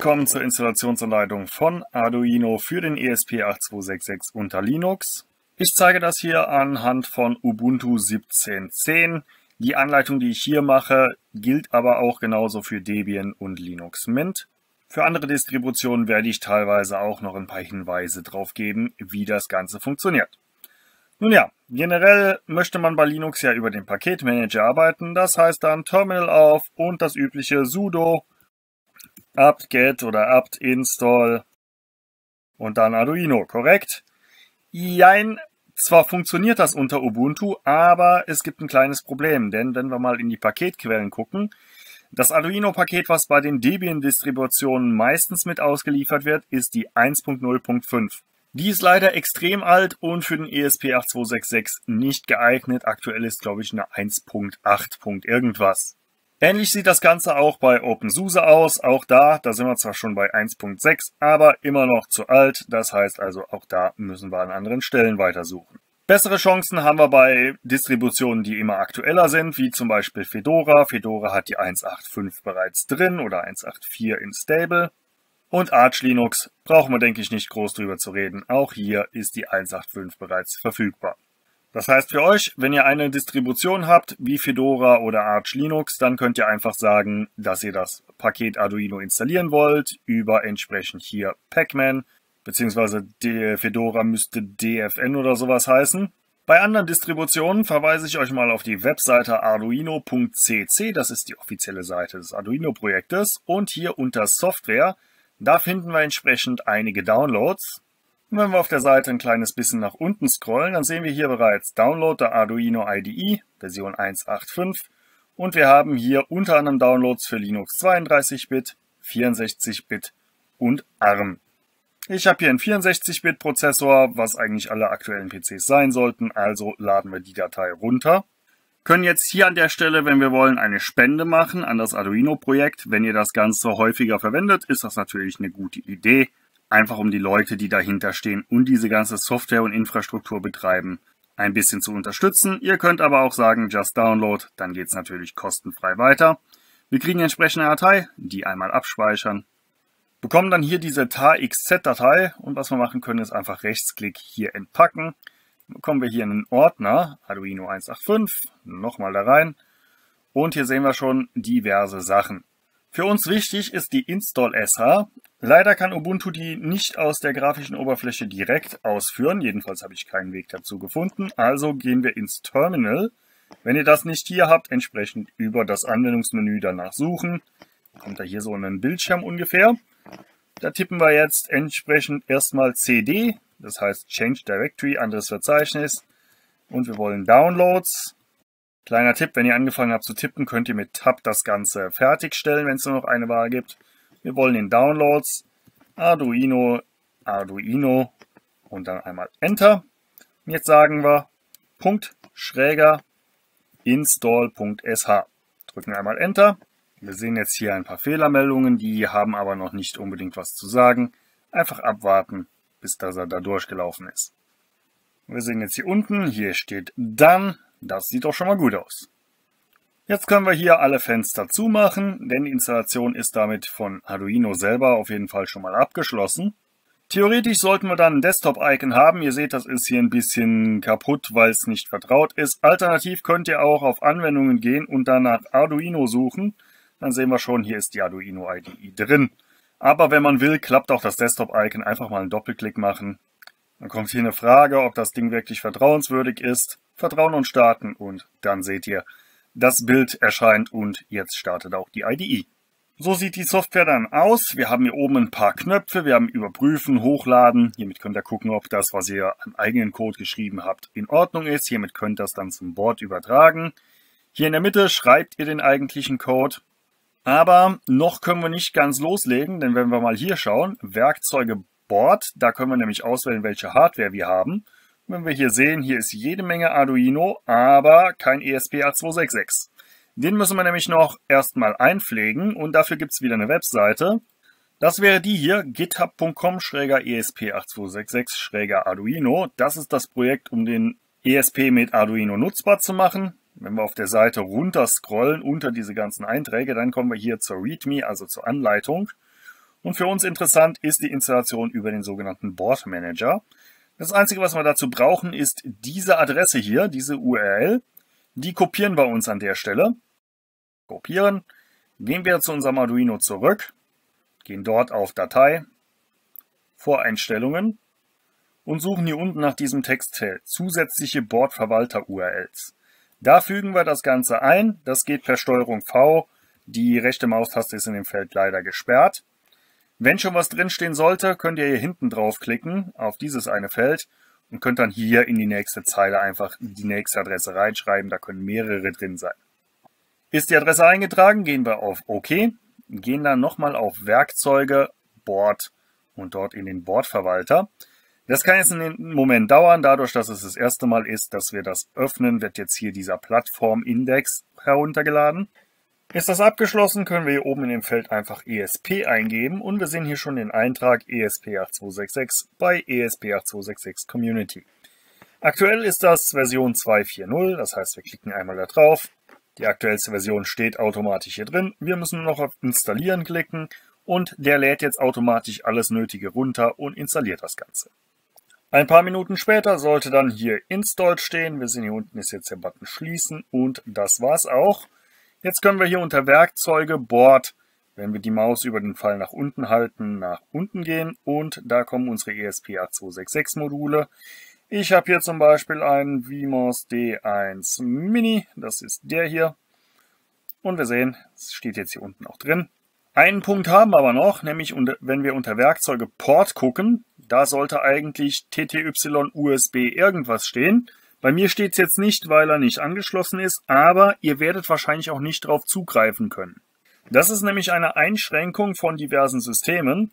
willkommen zur Installationsanleitung von Arduino für den ESP8266 unter Linux. Ich zeige das hier anhand von Ubuntu 17.10. Die Anleitung, die ich hier mache, gilt aber auch genauso für Debian und Linux Mint. Für andere Distributionen werde ich teilweise auch noch ein paar Hinweise drauf geben, wie das Ganze funktioniert. Nun ja, generell möchte man bei Linux ja über den Paketmanager arbeiten. Das heißt dann Terminal auf und das übliche sudo apt-get oder apt-install und dann Arduino, korrekt? Jein, zwar funktioniert das unter Ubuntu, aber es gibt ein kleines Problem, denn wenn wir mal in die Paketquellen gucken, das Arduino-Paket, was bei den Debian-Distributionen meistens mit ausgeliefert wird, ist die 1.0.5. Die ist leider extrem alt und für den ESP8266 nicht geeignet. Aktuell ist, glaube ich, eine 1.8. irgendwas. Ähnlich sieht das Ganze auch bei OpenSUSE aus. Auch da, da sind wir zwar schon bei 1.6, aber immer noch zu alt. Das heißt also, auch da müssen wir an anderen Stellen weitersuchen. Bessere Chancen haben wir bei Distributionen, die immer aktueller sind, wie zum Beispiel Fedora. Fedora hat die 1.8.5 bereits drin oder 1.8.4 in Stable. Und Arch Linux brauchen wir, denke ich, nicht groß drüber zu reden. Auch hier ist die 1.8.5 bereits verfügbar. Das heißt für euch, wenn ihr eine Distribution habt, wie Fedora oder Arch Linux, dann könnt ihr einfach sagen, dass ihr das Paket Arduino installieren wollt, über entsprechend hier Pacman, beziehungsweise Fedora müsste DFN oder sowas heißen. Bei anderen Distributionen verweise ich euch mal auf die Webseite arduino.cc, das ist die offizielle Seite des Arduino-Projektes, und hier unter Software, da finden wir entsprechend einige Downloads. Und wenn wir auf der Seite ein kleines bisschen nach unten scrollen, dann sehen wir hier bereits Download der Arduino IDE Version 1.8.5 und wir haben hier unter anderem Downloads für Linux 32-Bit, 64-Bit und ARM. Ich habe hier einen 64-Bit Prozessor, was eigentlich alle aktuellen PCs sein sollten, also laden wir die Datei runter. Können jetzt hier an der Stelle, wenn wir wollen, eine Spende machen an das Arduino-Projekt. Wenn ihr das Ganze häufiger verwendet, ist das natürlich eine gute Idee einfach um die Leute, die dahinter stehen und diese ganze Software und Infrastruktur betreiben, ein bisschen zu unterstützen. Ihr könnt aber auch sagen, just download, dann geht's natürlich kostenfrei weiter. Wir kriegen die entsprechende Datei, die einmal abspeichern, bekommen dann hier diese TAXZ-Datei und was wir machen können, ist einfach Rechtsklick hier entpacken. Dann bekommen wir hier einen Ordner, Arduino 185, nochmal da rein und hier sehen wir schon diverse Sachen. Für uns wichtig ist die Install-SH. Leider kann Ubuntu die nicht aus der grafischen Oberfläche direkt ausführen. Jedenfalls habe ich keinen Weg dazu gefunden. Also gehen wir ins Terminal. Wenn ihr das nicht hier habt, entsprechend über das Anwendungsmenü danach suchen. Kommt da hier so ein Bildschirm ungefähr. Da tippen wir jetzt entsprechend erstmal CD, das heißt Change Directory, anderes Verzeichnis. Und wir wollen Downloads. Kleiner Tipp, wenn ihr angefangen habt zu tippen, könnt ihr mit Tab das Ganze fertigstellen, wenn es nur noch eine Wahl gibt. Wir wollen den Downloads, Arduino, Arduino und dann einmal Enter. Und jetzt sagen wir Punkt schräger install.sh. Drücken einmal Enter. Wir sehen jetzt hier ein paar Fehlermeldungen, die haben aber noch nicht unbedingt was zu sagen. Einfach abwarten, bis das er da durchgelaufen ist. Wir sehen jetzt hier unten, hier steht Done. Das sieht doch schon mal gut aus. Jetzt können wir hier alle Fenster zumachen, denn die Installation ist damit von Arduino selber auf jeden Fall schon mal abgeschlossen. Theoretisch sollten wir dann ein Desktop-Icon haben. Ihr seht, das ist hier ein bisschen kaputt, weil es nicht vertraut ist. Alternativ könnt ihr auch auf Anwendungen gehen und dann nach Arduino suchen. Dann sehen wir schon, hier ist die Arduino IDE drin. Aber wenn man will, klappt auch das Desktop-Icon. Einfach mal einen Doppelklick machen. Dann kommt hier eine Frage, ob das Ding wirklich vertrauenswürdig ist. Vertrauen und starten und dann seht ihr, das Bild erscheint und jetzt startet auch die IDE. So sieht die Software dann aus. Wir haben hier oben ein paar Knöpfe. Wir haben Überprüfen, Hochladen. Hiermit könnt ihr gucken, ob das, was ihr an eigenen Code geschrieben habt, in Ordnung ist. Hiermit könnt ihr das dann zum Board übertragen. Hier in der Mitte schreibt ihr den eigentlichen Code. Aber noch können wir nicht ganz loslegen, denn wenn wir mal hier schauen, Werkzeuge Board, da können wir nämlich auswählen, welche Hardware wir haben. Wenn wir hier sehen, hier ist jede Menge Arduino, aber kein ESP8266. Den müssen wir nämlich noch erstmal einpflegen und dafür gibt es wieder eine Webseite. Das wäre die hier, github.com-esp8266-arduino. Das ist das Projekt, um den ESP mit Arduino nutzbar zu machen. Wenn wir auf der Seite runter scrollen unter diese ganzen Einträge, dann kommen wir hier zur README, also zur Anleitung. Und für uns interessant ist die Installation über den sogenannten Board Manager. Das Einzige, was wir dazu brauchen, ist diese Adresse hier, diese URL. Die kopieren wir uns an der Stelle. Kopieren. Gehen wir zu unserem Arduino zurück. Gehen dort auf Datei, Voreinstellungen und suchen hier unten nach diesem Textfeld zusätzliche Bordverwalter-URLs. Da fügen wir das Ganze ein. Das geht per Steuerung V. Die rechte Maustaste ist in dem Feld leider gesperrt. Wenn schon was drinstehen sollte, könnt ihr hier hinten draufklicken auf dieses eine Feld und könnt dann hier in die nächste Zeile einfach die nächste Adresse reinschreiben. Da können mehrere drin sein. Ist die Adresse eingetragen, gehen wir auf OK, gehen dann nochmal auf Werkzeuge, Board und dort in den Bordverwalter. Das kann jetzt einen Moment dauern, dadurch, dass es das erste Mal ist, dass wir das öffnen, wird jetzt hier dieser Plattform-Index heruntergeladen. Ist das abgeschlossen, können wir hier oben in dem Feld einfach ESP eingeben und wir sehen hier schon den Eintrag ESP8266 bei ESP8266 Community. Aktuell ist das Version 2.4.0, das heißt wir klicken einmal da drauf. Die aktuellste Version steht automatisch hier drin. Wir müssen nur noch auf Installieren klicken und der lädt jetzt automatisch alles Nötige runter und installiert das Ganze. Ein paar Minuten später sollte dann hier Installed stehen. Wir sehen hier unten ist jetzt der Button Schließen und das war's auch. Jetzt können wir hier unter Werkzeuge Board, wenn wir die Maus über den Pfeil nach unten halten, nach unten gehen und da kommen unsere ESP8266 Module. Ich habe hier zum Beispiel einen VMOS D1 Mini, das ist der hier. Und wir sehen, es steht jetzt hier unten auch drin. Einen Punkt haben wir aber noch, nämlich wenn wir unter Werkzeuge Port gucken, da sollte eigentlich TTY USB irgendwas stehen. Bei mir steht es jetzt nicht, weil er nicht angeschlossen ist, aber ihr werdet wahrscheinlich auch nicht darauf zugreifen können. Das ist nämlich eine Einschränkung von diversen Systemen,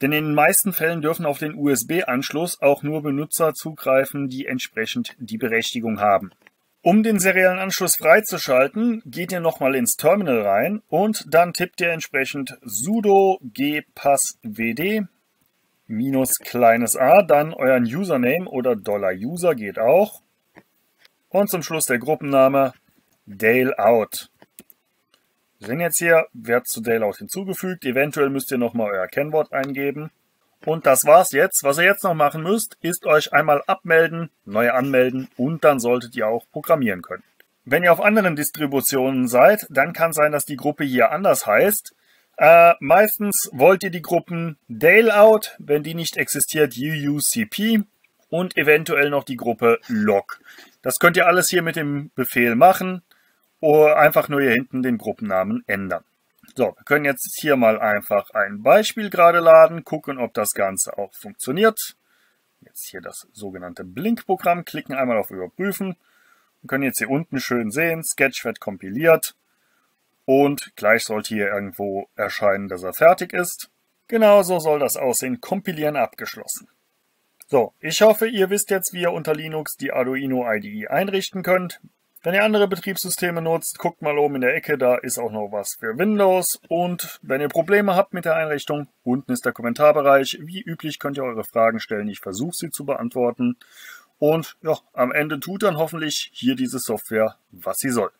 denn in den meisten Fällen dürfen auf den USB-Anschluss auch nur Benutzer zugreifen, die entsprechend die Berechtigung haben. Um den seriellen Anschluss freizuschalten, geht ihr nochmal ins Terminal rein und dann tippt ihr entsprechend sudo gpasswd minus kleines a, dann euren Username oder $user geht auch. Und zum Schluss der Gruppenname Daleout. Wir sehen jetzt hier, wird zu Daleout hinzugefügt. Eventuell müsst ihr nochmal euer Kennwort eingeben. Und das war's jetzt. Was ihr jetzt noch machen müsst, ist euch einmal abmelden, neu anmelden und dann solltet ihr auch programmieren können. Wenn ihr auf anderen Distributionen seid, dann kann sein, dass die Gruppe hier anders heißt. Äh, meistens wollt ihr die Gruppen Daleout, wenn die nicht existiert, UUCP und eventuell noch die Gruppe Log. Das könnt ihr alles hier mit dem Befehl machen oder einfach nur hier hinten den Gruppennamen ändern. So, wir können jetzt hier mal einfach ein Beispiel gerade laden, gucken, ob das Ganze auch funktioniert. Jetzt hier das sogenannte Blink-Programm, klicken einmal auf Überprüfen und können jetzt hier unten schön sehen, Sketch wird kompiliert und gleich sollte hier irgendwo erscheinen, dass er fertig ist. Genauso soll das aussehen, kompilieren abgeschlossen. So, ich hoffe, ihr wisst jetzt, wie ihr unter Linux die Arduino IDE einrichten könnt. Wenn ihr andere Betriebssysteme nutzt, guckt mal oben in der Ecke, da ist auch noch was für Windows. Und wenn ihr Probleme habt mit der Einrichtung, unten ist der Kommentarbereich. Wie üblich könnt ihr eure Fragen stellen, ich versuche sie zu beantworten. Und ja, am Ende tut dann hoffentlich hier diese Software, was sie soll.